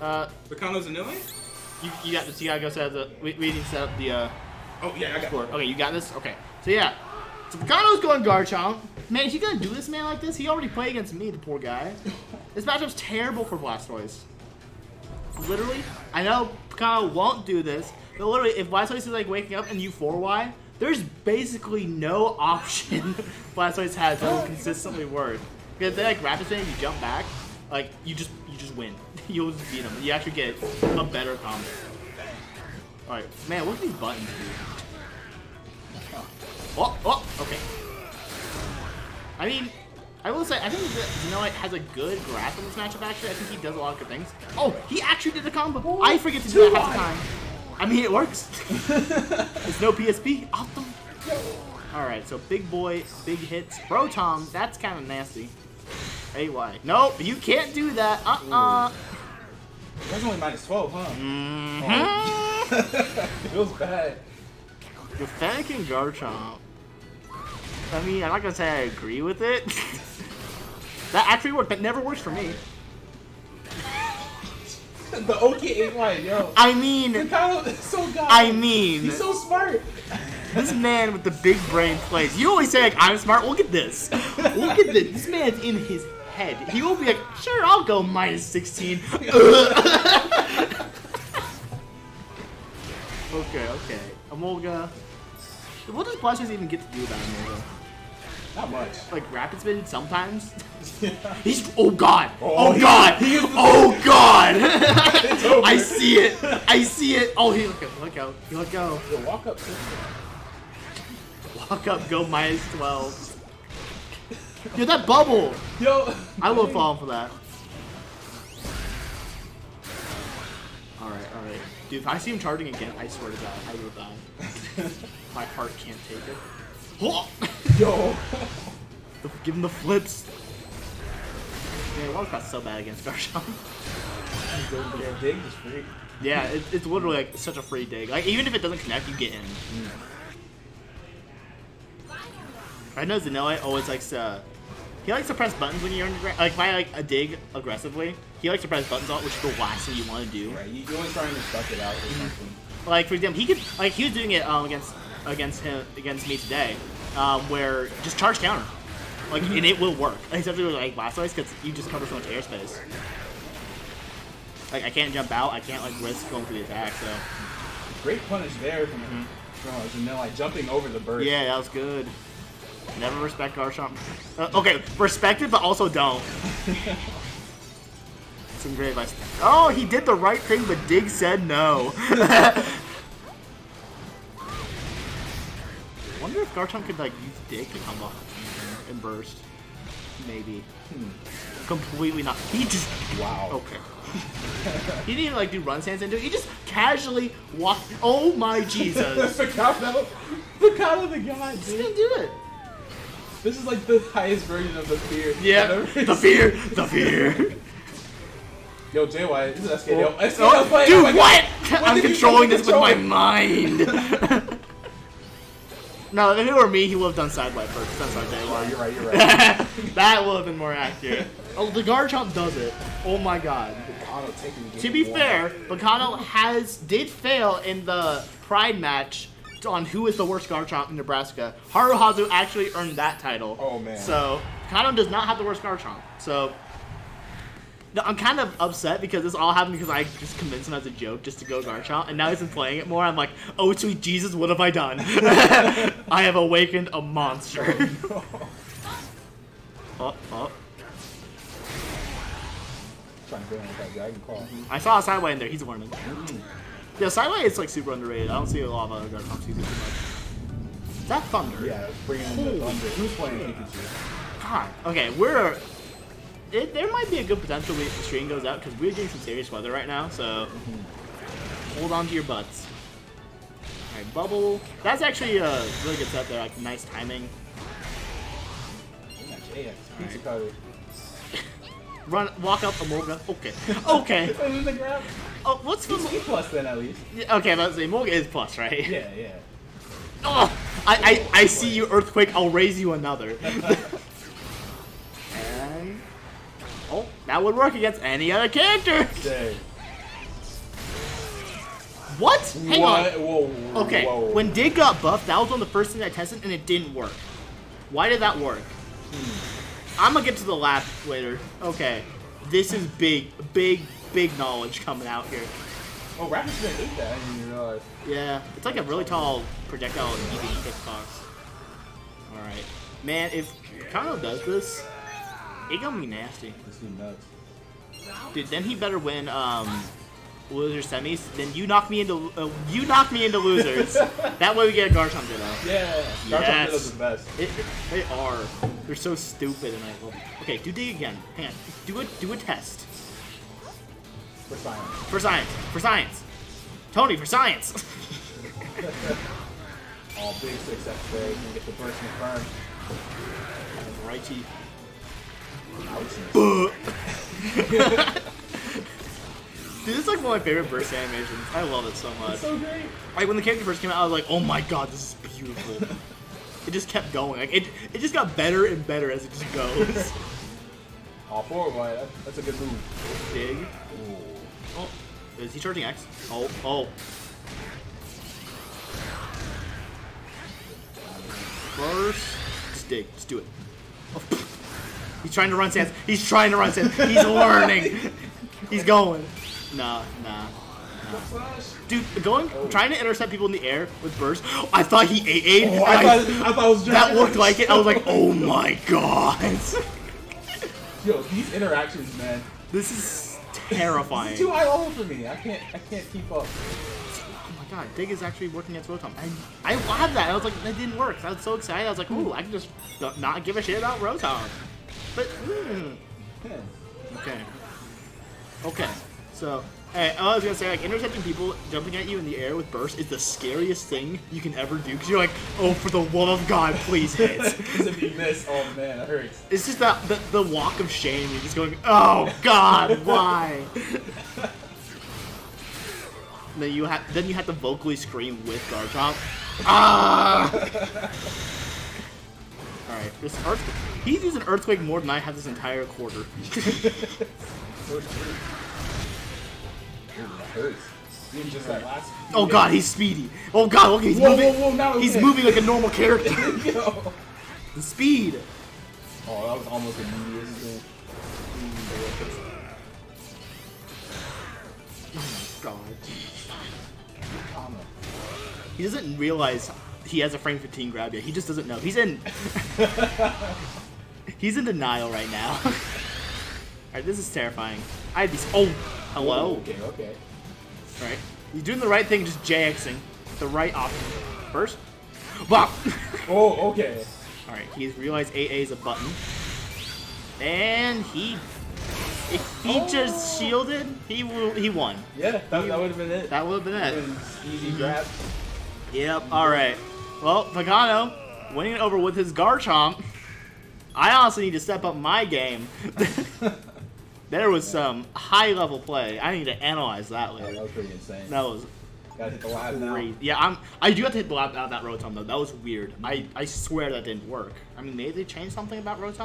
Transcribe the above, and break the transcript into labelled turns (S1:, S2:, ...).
S1: Uh,
S2: Picano's annoying?
S1: you, you got this. You gotta go set up the. We, we need to set up the uh,
S2: Oh, yeah, I got.
S1: Okay, you got this. Okay. So yeah, so Picano's going Garchomp. Man, is he gonna do this man like this? He already played against me, the poor guy. This matchup's terrible for Blastoise. Literally, I know Picano won't do this, but literally, if Blastoise is like waking up and you 4Y, there's basically no option Blastoise has that will consistently work. Because they like rapid spin and you jump back, like you just you just win. You'll just beat them. You actually get a better combo. Alright, man, what are these buttons, dude. Oh, oh, okay. I mean, I will say, I think Zanoi has a good grasp on this matchup, actually. I think he does a lot of good things. Oh, he actually did the combo. I forget to do that half the time. I mean, it works. it's no PSP. Awesome. Alright, so big boy, big hits. Bro Tom, that's kind of nasty. AY. Nope, you can't do that. Uh-uh.
S2: That's only minus 12, huh?
S1: Mhm.
S2: it feels bad.
S1: You're thanking Garchomp. I mean, I'm not gonna say I agree with it. that actually worked, but never works for me.
S2: the OK 8Y, yo.
S1: I mean,
S2: is so god.
S1: I mean,
S2: He's so smart.
S1: this man with the big brain plays. You always say like, I'm smart. Look at this. Look at this. This man's in his head. He will be like, sure, I'll go minus 16. okay, okay. Amolga. What does Blastoise even get to do about Amolga?
S2: Not much.
S1: Like rapid spin sometimes. He's oh god.
S2: Oh,
S1: Oh,
S2: he-
S1: god.
S2: he is
S1: oh god. I see it. I see it. Oh, he let go. Let go. He let go.
S2: Yo, walk up.
S1: Walk up. Go minus twelve. Yo, that bubble.
S2: Yo.
S1: I will fall for that. All right, all right, dude. If I see him charging again, I swear to God, I will die. My heart can't take it. Oh!
S2: Yo.
S1: Give him the flips. Man, got so bad against Garchomp.
S2: Yeah, dig is free.
S1: Yeah, it, it's literally like such a free dig. Like even if it doesn't connect, you get in. Mm. I know Zanoa always likes to. He likes to press buttons when you're gra- like by like a dig aggressively. He likes to press buttons on, which is the last thing you want to do.
S2: Right, you, you're only trying to suck it out or something.
S1: Like for example, he could like he was doing it um, against against him against me today, um, where just charge counter, like and it will work. Except for like Blastoise, because you just cover so much airspace. Like I can't jump out, I can't like risk going for the attack. So
S2: Great punish there from from like jumping over the bird.
S1: yeah, that was good. Never respect Garchomp. Uh, okay, respect it, but also don't. Some great advice. Oh, he did the right thing, but Dig said no. wonder if Garchomp could like use Dig to come up and burst. Maybe. Completely not. He just.
S2: Wow.
S1: Okay. he didn't even like do run stands into it. He just casually walked. Oh my Jesus!
S2: the Picano, Picano the god,
S1: he
S2: dude.
S1: didn't do it.
S2: This is like the highest version of the fear.
S1: Yeah, the fear, the fear.
S2: Yo, JY, this is SKDL.
S1: Oh,
S2: SKDL oh, play.
S1: dude,
S2: oh
S1: what? I'm controlling this with my mind. no, if it were me, he would have done sideway first. That's not
S2: Oh,
S1: JY.
S2: you're right, you're right.
S1: that would have been more accurate. Oh, the Garchomp does it. Oh my god.
S2: Picano taking the game
S1: To be
S2: one.
S1: fair, Picano has did fail in the Pride match on who is the worst Garchomp in Nebraska. Haruhazu actually earned that title.
S2: Oh, man.
S1: So Picano does not have the worst Garchomp. So no, I'm kind of upset because this all happened because I just convinced him as a joke just to go Garchomp, and now he's been playing it more. I'm like, oh sweet Jesus, what have I done? I have awakened a monster. Oh, oh, oh.
S2: Trying to go in with that Dragon Claw.
S1: I saw a Sideway in there. He's learning. Yeah, Sideway is like super underrated. I don't see a lot of other Garchomps using it too much. Is that Thunder?
S2: Yeah, bringing in the thunder. Who's playing Pikachu?
S1: God. Okay, we're. It, there might be a good potential if the stream goes out because we're getting some serious weather right now. So mm-hmm. hold on to your butts. All right, bubble. That's actually a really good set there. Like nice timing.
S2: Match AX. Pizza cutter.
S1: Run, walk up, Amolga. Okay, okay.
S2: Put it in the grab.
S1: Oh, what's the?
S2: E plus then at least.
S1: Yeah, Okay, let's say Amolga is plus, right?
S2: Yeah, yeah.
S1: Oh, I, I, I see you, Earthquake. I'll raise you another. and oh, that would work against any other character.
S2: Dang.
S1: What? Hang
S2: what?
S1: on.
S2: Whoa, whoa,
S1: Okay,
S2: whoa.
S1: when Dig got buffed, that was one of the first things I tested, and it didn't work. Why did that work? Hmm. I'm gonna get to the lab later. Okay, this is big, big, big knowledge coming out here.
S2: Oh, Raptors didn't eat that. I didn't even realize.
S1: Yeah, it's like a really tall projectile eating hitbox. Alright. Man, if Kano does this, it gonna be nasty.
S2: This dude nuts.
S1: Dude, then he better win um loser semis. Then you knock me into uh, you knock me into losers. that way we get a Garchomp Ditto.
S2: Yeah.
S1: Yes.
S2: Garchomp is the best.
S1: It, they are. They're so stupid and I love. Okay, do dig again. Hang on. Do it. Do a test
S2: For science.
S1: for science. For science. Tony, for science.
S2: All big six X there. You can get the burst confirmed.
S1: Righty. Dude, this is like one of my favorite burst animations. I love it so much.
S2: so great.
S1: Like when the character first came out, I was like, "Oh my god, this is beautiful." it just kept going. Like it, it just got better and better as it just goes.
S2: All four boy. That's a good move.
S1: Dig. Oh, is he charging X? Oh, oh. First, just dig. Just do it. Oh, He's trying to run Sans. He's trying to run Sans. He's learning. He's going. Nah, nah. Dude, going, trying to intercept people in the air with burst. I thought he ate.
S2: Oh, I, thought, I thought it was
S1: that looked like it. I was like, oh my god.
S2: Yo, these interactions, man.
S1: This is terrifying.
S2: It's too high level for me. I can't. I can't keep up.
S1: Oh my god, Dig is actually working against Rotom. I, I had that. I was like, that didn't work. I was so excited. I was like, ooh, I can just don't- give a shit about Rotom. But, mm, okay. Okay. So, hey, I was gonna say, like, intercepting people jumping at you in the air with burst is the scariest thing you can ever do. Because you're like, oh, for the love of God, please hit.
S2: Because if you miss, oh man, that hurts.
S1: it's just that the, the walk of shame. You're just going, oh God, why? then you have then you have to vocally scream with Garchomp. Ah! All right, this earthquake. He's using earthquake more than I have this entire quarter. Oh God, he's speedy. Oh God, look, he's
S2: Whoa,
S1: moving.
S2: whoa, whoa, now
S1: he's
S2: okay.
S1: moving like a normal character.
S2: Yo.
S1: the speed.
S2: Oh, that was almost immediate. Oh
S1: God.
S2: Oh, no.
S1: He doesn't realize he has a frame 15 grab yet. He just doesn't know. He's in. he's in denial right now. Alright, this is terrifying. I had these. Oh! Hello?
S2: Oh, okay, okay.
S1: Alright. He's doing the right thing, just JXing. The right option. First. Bop!
S2: Oh, okay.
S1: Alright, he's realized AA is a button. And he. If he just oh. shielded, he will, he won.
S2: Yeah, that, that would have been it.
S1: That would have been
S2: That
S1: it.
S2: easy grab.
S1: Yep. All right. Well, Picano winning it over with his Garchomp. I honestly need to step up my game. there was some high level play. I need to analyze that
S2: Yeah, that was pretty insane.
S1: That was
S2: Gotta hit the lab now.
S1: great. Yeah, I'm. I do have to hit the lab out of that Rotom though. That was weird. I I swear that didn't work. I mean, maybe they changed something about Rotom.